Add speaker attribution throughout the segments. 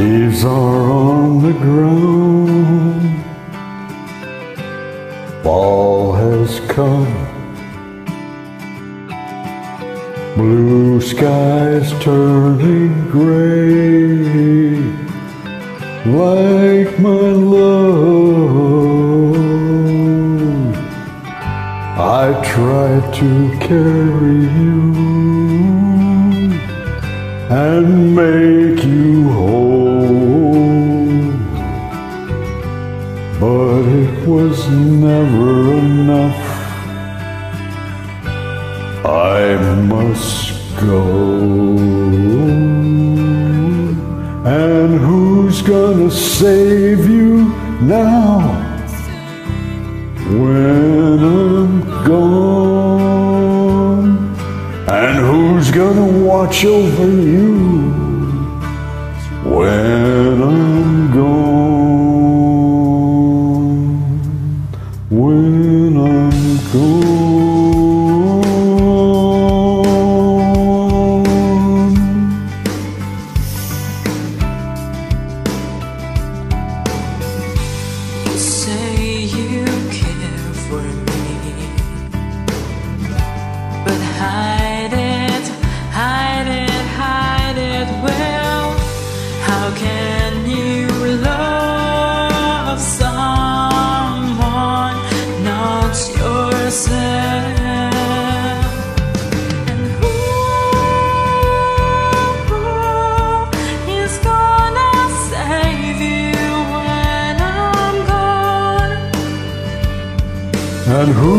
Speaker 1: Leaves are on the ground. Fall has come. Blue skies turning gray. Like my love, I try to carry you and make you whole. It was never enough. I must go. And who's gonna save you now when I'm gone? And who's gonna watch over you when I'm gone?
Speaker 2: But hide it, hide it, hide it well. How can you love someone not yourself? And who is gonna save you when I'm gone?
Speaker 1: And who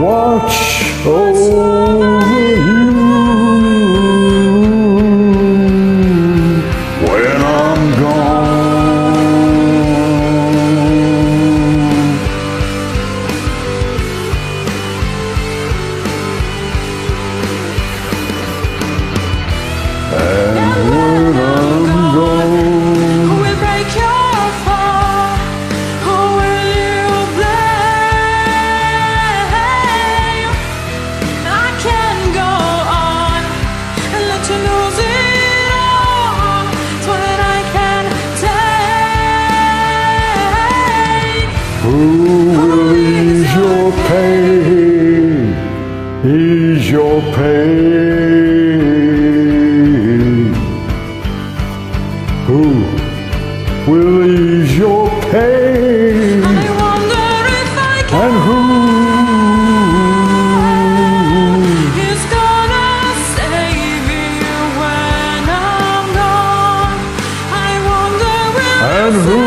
Speaker 1: watch over
Speaker 2: Who will
Speaker 1: ease your pain? Ease your pain. And who?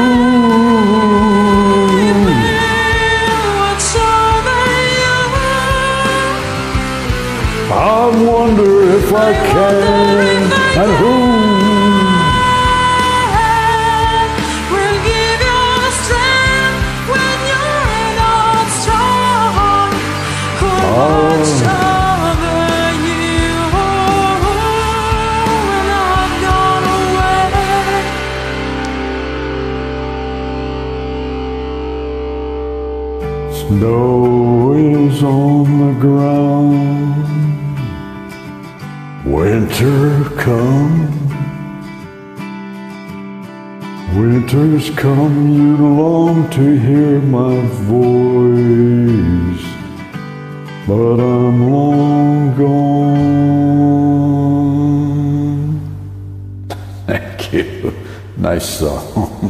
Speaker 2: watch over you.
Speaker 1: I wonder if I can. And who?
Speaker 2: Will
Speaker 1: Snow is on the ground. Winter come. Winter's come, you long to hear my voice, but I'm long gone. Thank you. Nice song.